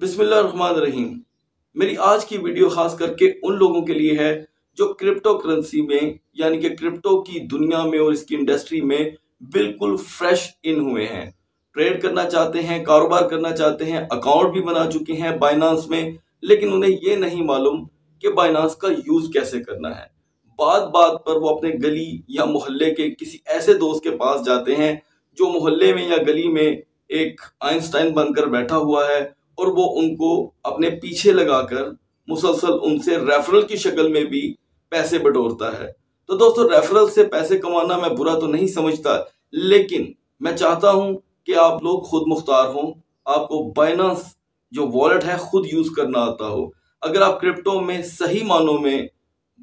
बिस्मिल्लाहिर्रहमानिर्रहीम। मेरी आज की वीडियो खास करके उन लोगों के लिए है जो क्रिप्टो करेंसी में, यानी कि क्रिप्टो की दुनिया में और इसकी इंडस्ट्री में बिल्कुल फ्रेश इन हुए हैं। ट्रेड करना चाहते हैं, कारोबार करना चाहते हैं, अकाउंट भी बना चुके हैं बाइनांस में, लेकिन उन्हें ये नहीं मालूम कि बाइनांस का यूज़ कैसे करना है। बात बात पर वो अपने गली या मोहल्ले के किसी ऐसे दोस्त के पास जाते हैं, जो मोहल्ले में या गली में एक आइंस्टाइन बनकर बैठा हुआ है और वो उनको अपने पीछे लगाकर मुसलसल उनसे रेफरल की शक्ल में भी पैसे बटोरता है। तो दोस्तों रेफरल से पैसे कमाना मैं बुरा तो नहीं समझता, लेकिन मैं चाहता हूँ कि आप लोग खुद मुख्तार हों, आपको बाइनांस जो वॉलेट है खुद यूज़ करना आता हो। अगर आप क्रिप्टो में सही मानों में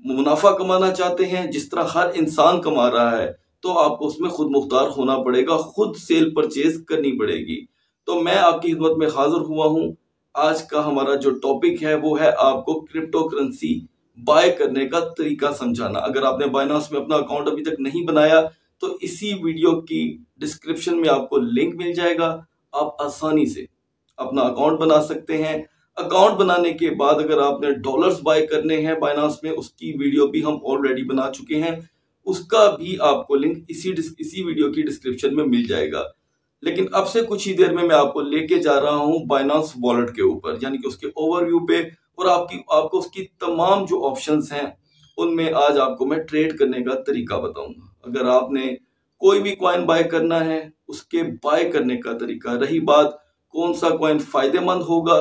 मुनाफा कमाना चाहते हैं, जिस तरह हर इंसान कमा रहा है तो आपको उसमें खुद मुख्तार होना पड़ेगा, खुद सेल परचेज करनी पड़ेगी। तो मैं आपकी खिदमत में हाजिर हुआ हूँ। आज का हमारा जो टॉपिक है, वो है आपको क्रिप्टो करेंसी बाय करने का तरीका समझाना। अगर आपने बाइनास में अपना अकाउंट अभी तक नहीं बनाया तो इसी वीडियो की डिस्क्रिप्शन में आपको लिंक मिल जाएगा। आप आसानी से अपना अकाउंट बना सकते हैं। अकाउंट बनाने के बाद अगर आपने डॉलर्स बाय करने हैं बाइनास में, उसकी वीडियो भी हम ऑलरेडी बना चुके हैं। उसका भी आपको लिंक इसी इसी वीडियो की डिस्क्रिप्शन में मिल जाएगा। लेकिन अब से कुछ ही देर में मैं आपको लेके जा रहा हूँ बाइनांस वॉलेट के ऊपर, यानी कि उसके ओवरव्यू पे, और आपकी, आपको उसकी तमाम जो ऑप्शंस हैं, उनमें आज आपको मैं ट्रेड करने का तरीका बताऊँगा। अगर आपने कोई भी क्वाइन बाय करना है, उसके बाय करने का तरीका, रही बात कौन सा क्वाइन फ़ायदेमंद होगा,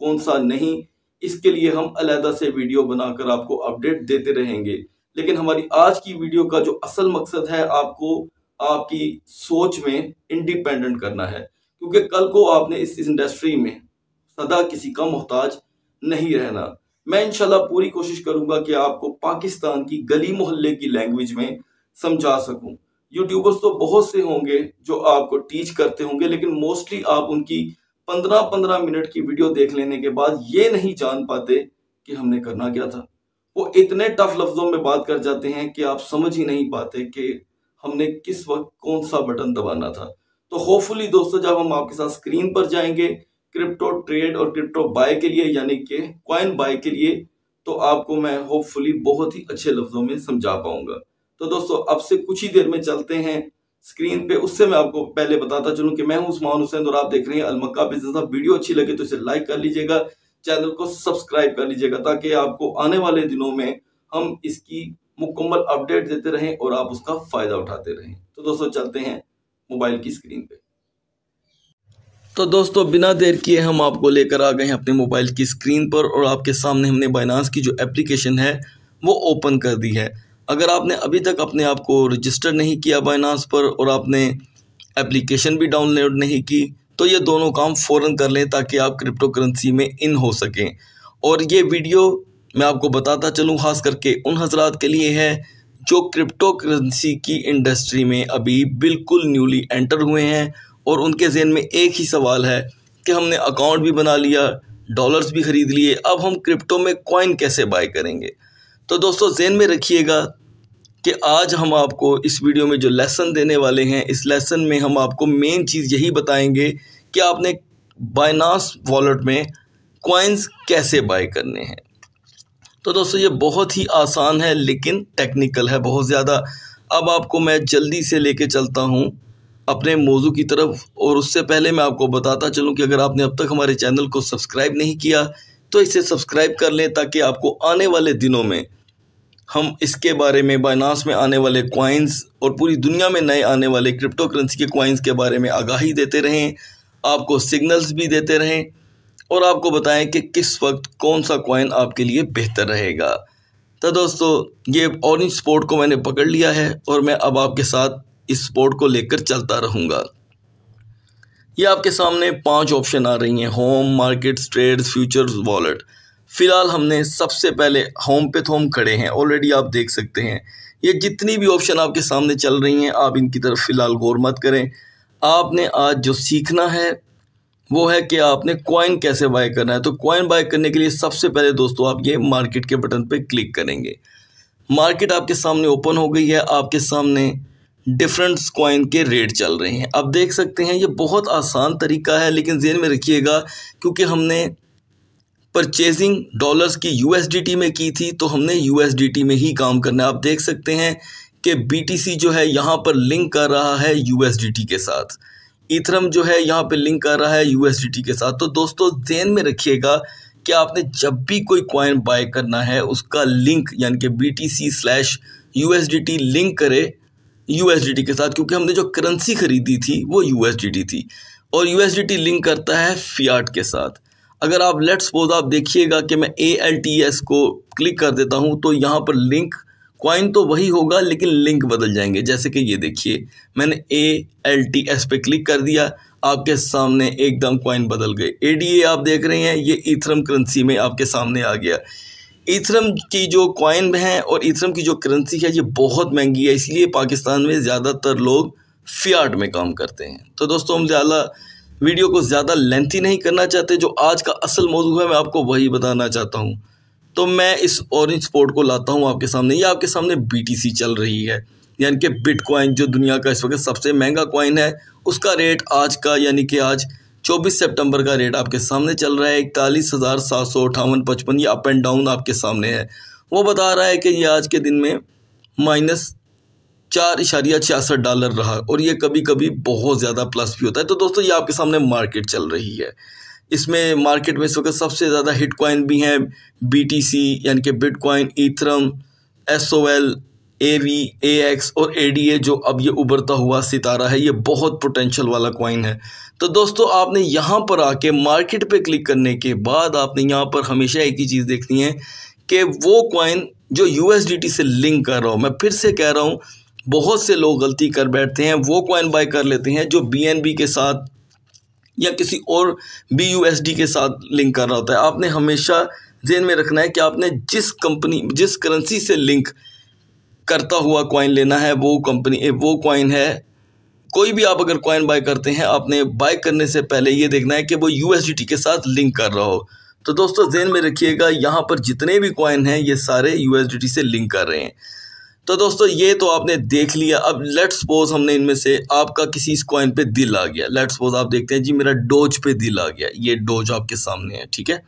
कौन सा नहीं, इसके लिए हम अलहदा से वीडियो बनाकर आपको अपडेट देते रहेंगे। लेकिन हमारी आज की वीडियो का जो असल मकसद है, आपको आपकी सोच में इंडिपेंडेंट करना है। क्योंकि कल को आपने इस इंडस्ट्री में सदा किसी का मोहताज नहीं रहना। मैं इंशाल्लाह पूरी कोशिश करूँगा कि आपको पाकिस्तान की गली मोहल्ले की लैंग्वेज में समझा सकूँ। यूट्यूबर्स तो बहुत से होंगे जो आपको टीच करते होंगे, लेकिन मोस्टली आप उनकी पंद्रह पंद्रह मिनट की वीडियो देख लेने के बाद ये नहीं जान पाते कि हमने करना क्या था। वो इतने टफ लफ्जों में बात कर जाते हैं कि आप समझ ही नहीं पाते कि हमने किस वक्त कौन सा बटन दबाना था? तो होपफुली दोस्तों, जब हम आपके साथ स्क्रीन पर जाएँगे क्रिप्टो ट्रेड और क्रिप्टो बाय के लिए, यानी कि क्वाइन बाय के लिए तो आपको मैं होपफुली बहुत ही अच्छे लफ्जों में समझा पाऊँगा। तो दोस्तों, अब से कुछ ही देर में चलते हैं स्क्रीन पे। उससे मैं आपको पहले बताता चलूँ कि मैं हूँ उस्मान हुसैन और आप देख रहे हैं अलमक्का बिज़नेस वीडियो अच्छी लगे तो इसे लाइक कर लीजिएगा चैनल को सब्सक्राइब कर लीजिएगा, ताकि आपको आने वाले दिनों में हम इसकी मुकम्मल अपडेट देते रहें और आप उसका फ़ायदा उठाते रहें। तो दोस्तों, चलते हैं मोबाइल की स्क्रीन पे। तो दोस्तों, बिना देर किए हम आपको लेकर आ गए हैं अपने मोबाइल की स्क्रीन पर और आपके सामने हमने बाइनांस की जो एप्लीकेशन है, वो ओपन कर दी है। अगर आपने अभी तक अपने आप को रजिस्टर नहीं किया बाइनांस पर और आपने एप्लीकेशन भी डाउनलोड नहीं की तो ये दोनों काम फ़ौरन कर लें ताकि आप क्रिप्टो करेंसी में इन हो सकें। और ये वीडियो मैं आपको बताता चलूँ, खास करके उन हजरात के लिए है जो क्रिप्टो करेंसी की इंडस्ट्री में अभी बिल्कुल न्यूली एंटर हुए हैं और उनके जहन में एक ही सवाल है कि हमने अकाउंट भी बना लिया डॉलर्स भी ख़रीद लिए, अब हम क्रिप्टो में कॉइन कैसे बाय करेंगे? तो दोस्तों, जहन में रखिएगा कि आज हम आपको इस वीडियो में जो लेसन देने वाले हैं, इस लेसन में हम आपको मेन चीज़ यही बताएँगे कि आपने बाइनास वॉलेट में कॉइन्स कैसे बाय करने हैं। तो दोस्तों, ये बहुत ही आसान है, लेकिन टेक्निकल है, बहुत ज़्यादा। अब आपको मैं जल्दी से लेके चलता हूँ अपने मौजू की तरफ़, और उससे पहले मैं आपको बताता चलूँ कि अगर आपने अब तक हमारे चैनल को सब्सक्राइब नहीं किया तो इसे सब्सक्राइब कर लें ताकि आपको आने वाले दिनों में हम इसके बारे में बाइनास में आने वाले क्वाइंस और पूरी दुनिया में नए आने वाले क्रिप्टो करेंसी के क्वाइंस के बारे में आगाही देते रहें। आपको सिग्नल्स भी देते रहें। और आपको बताएँ कि किस वक्त कौन सा कॉइन आपके लिए बेहतर रहेगा। तो दोस्तों, ये ऑरेंज स्पोर्ट को मैंने पकड़ लिया है और मैं अब आपके साथ इस स्पोर्ट को लेकर चलता रहूँगा। ये आपके सामने पाँच ऑप्शन आ रही हैं home markets trades futures wallet फ़िलहाल हमने सबसे पहले होम पे तो खड़े हैं ऑलरेडी आप देख सकते हैं। ये जितनी भी ऑप्शन आपके सामने चल रही हैं, आप इनकी तरफ़ फ़िलहाल गौर मत करें। आपने आज जो सीखना है वो है कि आपने कॉइन कैसे बाय करना है। तो कॉइन बाय करने के लिए सबसे पहले दोस्तों आप ये मार्केट के बटन पर क्लिक करेंगे। मार्केट आपके सामने ओपन हो गई है, आपके सामने डिफरेंट कॉइन के रेट चल रहे हैं। आप देख सकते हैं, ये बहुत आसान तरीका है, लेकिन जेन में रखिएगा, क्योंकि हमने परचेजिंग डॉलर्स की यूएसडीटी में की थी तो हमने यूएसडीटी में ही काम करना है। आप देख सकते हैं कि बीटीसी जो है, यहाँ पर लिंक कर रहा है यूएसडीटी के साथ। इथरम जो है यहाँ पे लिंक कर रहा है यूएसडीटी के साथ। तो दोस्तों जेन में रखिएगा कि आपने जब भी कोई कॉइन बाय करना है, उसका लिंक यानी कि B T C slash U link करे यू के साथ, क्योंकि हमने जो करेंसी ख़रीदी थी, वो यूएसडीटी थी। और यूएसडीटी लिंक करता है फियाट के साथ। अगर आप लेट्स सपोज़ आप देखिएगा कि मैं ए एल टी एस को क्लिक कर देता हूँ तो यहाँ पर लिंक कॉइन तो वही होगा, लेकिन लिंक बदल जाएँगे। जैसे कि ये देखिए, मैंने ए एल टी एस पे क्लिक कर दिया, आपके सामने एकदम कॉइन बदल गए। ए डी ए आप देख रहे हैं, ये इथरम करेंसी में आपके सामने आ गया। इथरम की जो कॉइन है और इथरम की जो करेंसी है, ये बहुत महँगी है, इसलिए पाकिस्तान में ज़्यादातर लोग फियाट में काम करते हैं। तो दोस्तों, हम ज़्यादा वीडियो को ज़्यादा लेंथी नहीं करना चाहते, जो आज का असल मौजू है, मैं आपको वही बताना चाहता हूँ। तो मैं इस ऑरेंज स्पोर्ट को लाता हूँ आपके सामने। ये आपके सामने बीटीसी चल रही है। यानी कि बिटकॉइन जो दुनिया का इस वक्त सबसे महँगा कॉइन है, उसका रेट आज का, यानी कि आज 24 सितंबर का रेट आपके सामने चल रहा है। इकतालीस हज़ार सात सौ अठावन पचपन, ये अप एंड डाउन आपके सामने है। वो बता रहा है कि ये आज के दिन में माइनस चार इशारिया छियासठ डॉलर रहा और ये कभी कभी बहुत ज़्यादा प्लस भी होता है। तो दोस्तों, ये आपके सामने मार्केट चल रही है। इसमें मार्केट में इस वक्त सबसे ज़्यादा हिट कॉइन भी हैं बी टी सी यानी कि bitcoin Ethereum S O L A V A X और ए डी ए जो अब ये उभरता हुआ सितारा है, ये बहुत पोटेंशियल वाला कॉइन है। तो दोस्तों, आपने यहाँ पर आके मार्केट पे क्लिक करने के बाद आपने यहाँ पर हमेशा एक ही चीज़ देखनी है कि वो कॉइन जो USDT से लिंक कर रहा हूँ, मैं फिर से कह रहा हूँ, बहुत से लोग गलती कर बैठते हैं, वो कॉइन बाय कर लेते हैं जो BNB के साथ या किसी और बी के साथ लिंक कर रहा होता है। आपने हमेशा जेन में रखना है कि आपने जिस कंपनी जिस करेंसी से लिंक करता हुआ कॉइन लेना है, वो कंपनी वो कॉइन है। कोई भी आप अगर कॉइन बाय करते हैं, आपने बाय करने से पहले ये देखना है कि वो यूएसडीटी के साथ लिंक कर रहा हो। तो दोस्तों, जेन में रखिएगा, यहाँ पर जितने भी कॉइन हैं, ये सारे यूएसडीटी से लिंक कर रहे हैं। तो दोस्तों, ये तो आपने देख लिया। अब लेट सपोज़ हमने इनमें से आपका किसी इस कॉइन पे दिल आ गया। लेट सपोज़ आप देखते हैं, जी, मेरा डोज पे दिल आ गया। ये डोज आपके सामने है, ठीक है?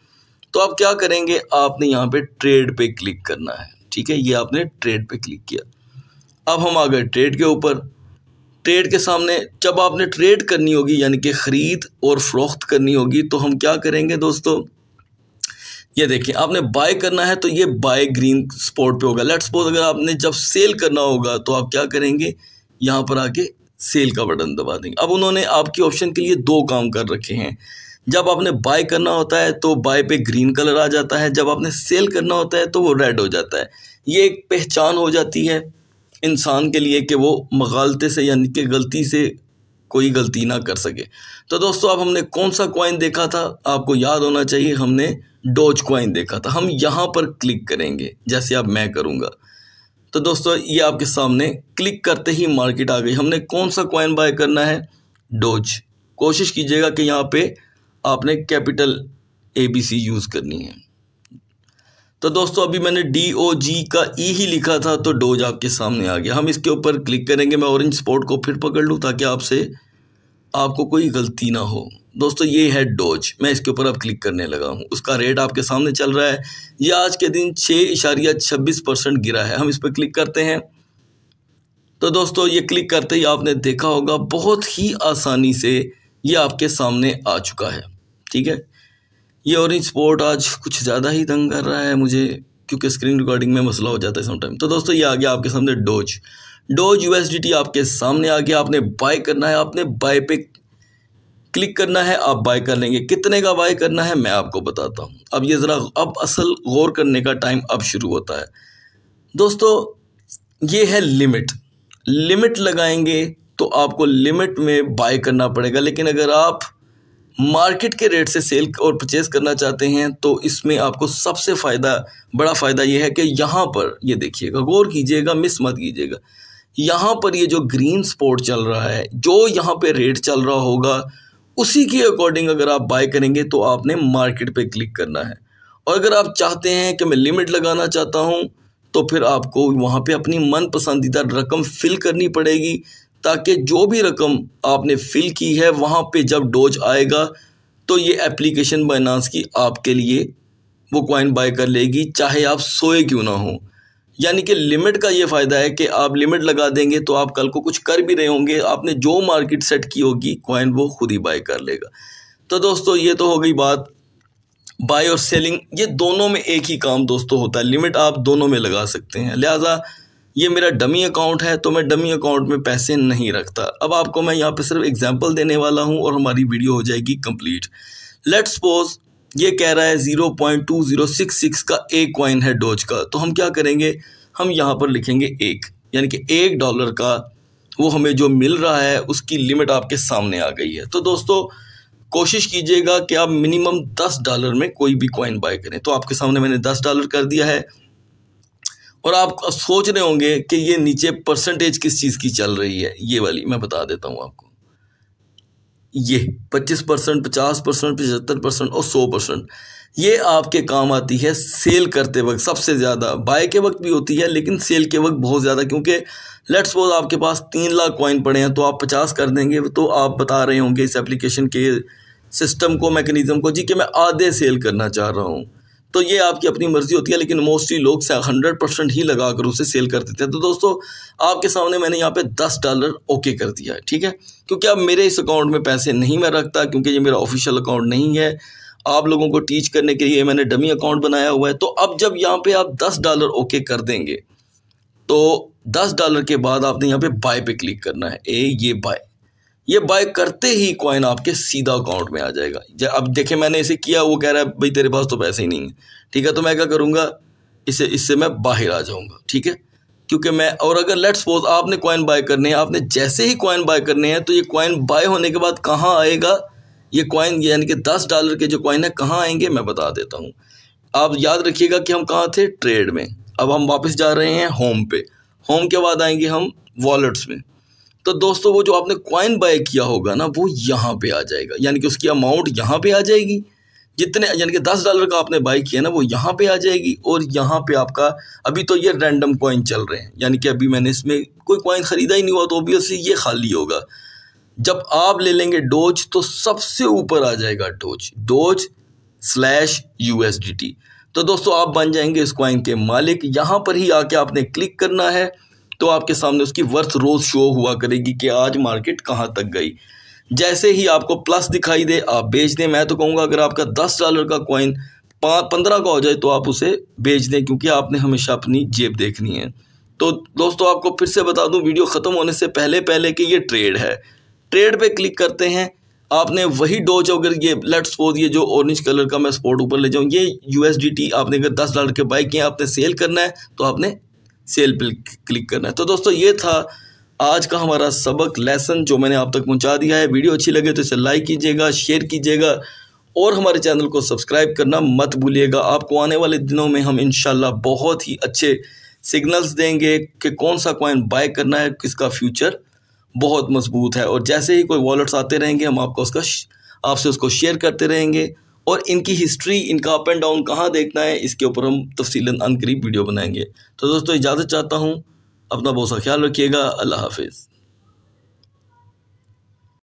तो आप क्या करेंगे? आपने यहाँ पे ट्रेड पे क्लिक करना है, ठीक है? ये आपने ट्रेड पे क्लिक किया। अब हम आ गए ट्रेड के ऊपर। ट्रेड के सामने जब आपने ट्रेड करनी होगी, यानी कि ख़रीद और फ़रोख्त करनी होगी तो हम क्या करेंगे दोस्तों? ये देखिए, आपने बाय करना है तो ये बाय ग्रीन स्पॉट पे होगा। लेट सपोज़ अगर आपने जब सेल करना होगा तो आप क्या करेंगे? यहाँ पर आके सेल का बटन दबा देंगे। अब उन्होंने आपकी ऑप्शन के लिए दो काम कर रखे हैं। जब आपने बाय करना होता है तो बाय पे ग्रीन कलर आ जाता है। जब आपने सेल करना होता है तो वो रेड हो जाता है। ये एक पहचान हो जाती है इंसान के लिए कि वो मगालते से यानी कि गलती से कोई गलती ना कर सके। तो दोस्तों, अब हमने कौन सा कॉइन देखा था? आपको याद होना चाहिए, हमने डोज कॉइन देखा था। हम यहाँ पर क्लिक करेंगे, जैसे अब मैं करूँगा। तो दोस्तों, ये आपके सामने क्लिक करते ही मार्केट आ गई। हमने कौन सा कॉइन बाय करना है? डोज कोशिश कीजिएगा कि यहाँ पे आपने capital A B C use करनी है। तो दोस्तों, अभी मैंने डी ओ जी का ई ही लिखा था तो डोज आपके सामने आ गया। हम इसके ऊपर क्लिक करेंगे, मैं ऑरेंज स्पॉट को फिर पकड़ लूँ, ताकि आपसे आपको कोई गलती ना हो। दोस्तों, ये है डोज। मैं इसके ऊपर अब क्लिक करने लगा हूँ। उसका रेट आपके सामने चल रहा है। ये आज के दिन छः इशारिया छब्बीस परसेंट गिरा है। हम इस पर क्लिक करते हैं। तो दोस्तों, ये क्लिक करते ही आपने देखा होगा, बहुत ही आसानी से ये आपके सामने आ चुका है। ठीक है? ये ऑरेंज स्पोर्ट आज कुछ ज़्यादा ही तंग कर रहा है मुझे, क्योंकि स्क्रीन रिकॉर्डिंग में मसला हो जाता है समटाइम तो दोस्तों, ये आ गया आपके सामने डोज। डोज यूएसडीटी आपके सामने आ गया, आपने बाय करना है, आपने बाय पे क्लिक करना है, आप बाय कर लेंगे। कितने का बाय करना है, मैं आपको बताता हूँ। अब ये ज़रा, अब असल गौर करने का टाइम अब शुरू होता है। दोस्तों, ये है लिमिट। लिमिट लगाएँगे तो आपको लिमिट में बाय करना पड़ेगा, लेकिन अगर आप मार्केट के रेट से सेल और परचेज़ करना चाहते हैं तो इसमें आपको सबसे फ़ायदा, बड़ा फ़ायदा ये है कि यहाँ पर, ये देखिएगा, गौर कीजिएगा, मिस मत कीजिएगा। यहाँ पर ये जो ग्रीन स्पॉट चल रहा है, जो यहाँ पे रेट चल रहा होगा, उसी के अकॉर्डिंग अगर आप बाय करेंगे तो आपने मार्केट पे क्लिक करना है। और अगर आप चाहते हैं कि मैं लिमिट लगाना चाहता हूँ तो फिर आपको वहाँ पे अपनी मन पसंदीदा रकम फिल करनी पड़ेगी, ताकि जो भी रकम आपने फिल की है, वहाँ पे जब डोज आएगा तो ये एप्लीकेशन बाइनांस की आपके लिए वो कॉइन बाय कर लेगी, चाहे आप सोए क्यों ना हो। यानी कि लिमिट का ये फ़ायदा है कि आप लिमिट लगा देंगे तो आप कल को कुछ कर भी रहे होंगे। आपने जो मार्केट सेट की होगी कॉइन वो खुद ही बाय कर लेगा। तो दोस्तों, ये तो हो गई बात बाय और सेलिंग ये दोनों में एक ही काम दोस्तों होता है। लिमिट आप दोनों में लगा सकते हैं। लिहाजा ये मेरा डमी अकाउंट है तो मैं डमी अकाउंट में पैसे नहीं रखता। अब आपको मैं यहाँ पे सिर्फ़ एग्जांपल देने वाला हूँ और हमारी वीडियो हो जाएगी कंप्लीट लेट सपोज़ ये कह रहा है zero point two zero six six का एक कॉइन है डोज का। तो हम क्या करेंगे? हम यहाँ पर लिखेंगे एक। यानी कि एक डॉलर का वो हमें जो मिल रहा है, उसकी लिमिट आपके सामने आ गई है। तो दोस्तों, कोशिश कीजिएगा कि आप मिनिमम दस डॉलर में कोई भी कॉइन बाय करें। तो आपके सामने मैंने दस डॉलर कर दिया है। और आप सोच रहे होंगे कि ये नीचे परसेंटेज किस चीज़ की चल रही है? ये वाली, मैं बता देता हूँ आपको। ये पच्चीस परसेंट, पचास परसेंट, पचहत्तर परसेंट और सौ परसेंट। ये आपके काम आती है सेल करते वक्त, सबसे ज़्यादा। बाय के वक्त भी होती है, लेकिन सेल के वक्त बहुत ज़्यादा, क्योंकि लेट्स सपोज़ आपके पास तीन लाख कॉइन पड़े हैं तो आप पचास कर देंगे तो आप बता रहे होंगे इस एप्लीकेशन के सिस्टम को मैकेनिज़्म को। जी, कि मैं आधे सेल करना चाह रहा हूँ। तो ये आपकी अपनी मर्ज़ी होती है, लेकिन मोस्टली लोग हंड्रेड परसेंट ही लगा कर उसे सेल कर देते हैं। तो दोस्तों, आपके सामने मैंने यहाँ पे दस डॉलर ओके कर दिया है, ठीक है? क्योंकि अब मेरे इस अकाउंट में पैसे नहीं मैं रखता, क्योंकि ये मेरा ऑफिशियल अकाउंट नहीं है। आप लोगों को टीच करने के लिए मैंने डमी अकाउंट बनाया हुआ है। तो अब जब यहाँ पे आप दस डॉलर ओके कर देंगे तो दस डॉलर के बाद आपने यहाँ पे बाय पे क्लिक करना है। ए, ये बाय ये बाय करते ही कॉइन आपके सीधा अकाउंट में आ जाएगा। अब देखे, मैंने इसे किया, वो कह रहा है, भाई, तेरे पास तो पैसे ही नहीं है। ठीक है तो मैं क्या करूँगा? इसे, इससे मैं बाहर आ जाऊँगा, ठीक है? क्योंकि मैं, और अगर लेट सपोज़ आपने कॉइन बाय करने हैं, आपने जैसे ही कॉइन बाय करने हैं तो ये कॉइन बाय होने के बाद कहाँ आएगा? ये कॉइन यानी कि दस डॉलर के जो कॉइन है, कहाँ आएँगे? मैं बता देता हूँ। आप याद रखिएगा कि हम कहाँ थे? ट्रेड में। अब हम वापस जा रहे हैं होम पे। होम के बाद आएँगे हम वॉलेट्स में। तो दोस्तों, वो जो आपने कॉइन बाय किया होगा ना, वो यहाँ पे आ जाएगा। यानी कि उसकी अमाउंट यहाँ पे आ जाएगी। जितने, यानी कि दस डॉलर का आपने बाई किया ना, वो यहाँ पे आ जाएगी। और यहाँ पे आपका, अभी तो ये रैंडम कॉइन चल रहे हैं। यानी कि अभी मैंने इसमें कोई कॉइन ख़रीदा ही नहीं हुआ तो ओबियसली ये खाली होगा। जब आप ले लेंगे डोज तो सबसे ऊपर आ जाएगा डोज डोज स्लैश यूएसडीटी तो दोस्तों, आप बन जाएँगे इस कॉइन के मालिक। यहाँ पर ही आके आपने क्लिक करना है। तो आपके सामने उसकी वर्थ रोज शो हुआ करेगी कि आज मार्केट कहाँ तक गई। जैसे ही आपको प्लस दिखाई दे, आप बेच दें। मैं तो कहूँगा, अगर आपका दस डॉलर का कॉइन पंद्रह का हो जाए तो आप उसे बेच दें, क्योंकि आपने हमेशा अपनी जेब देखनी है। तो दोस्तों, आपको फिर से बता दूँ, वीडियो ख़त्म होने से पहले पहले कि ये ट्रेड है। ट्रेड पे क्लिक करते हैं। आपने वही डोज अगर ये लेट सपोज़ ये जो ऑरेंज कलर का मैं स्पॉट ऊपर ले जाऊँ, ये यू आपने अगर दस डॉलर के बाई किए आपने सेल करना है तो आपने सेल पे क्लिक करना है। तो दोस्तों, ये था आज का हमारा सबक लेसन जो मैंने आप तक पहुँचा दिया है। वीडियो अच्छी लगे तो इसे लाइक कीजिएगा, शेयर कीजिएगा और हमारे चैनल को सब्सक्राइब करना मत भूलिएगा। आपको आने वाले दिनों में हम इनशाला बहुत ही अच्छे सिग्नल्स देंगे कि कौन सा कॉइन बाय करना है, किसका फ्यूचर बहुत मज़बूत है। और जैसे ही कोई वॉलेट्स आते रहेंगे, हम आपको उसका आपसे उसको शेयर करते रहेंगे। और इनकी हिस्ट्री इनका अप एंड डाउन कहाँ देखना है, इसके ऊपर हम तफसीला अनकरीब वीडियो बनाएँगे। तो दोस्तों, इजाज़त चाहता हूँ, अपना बहुत सा ख्याल रखिएगा, अल्लाह हाफिज़।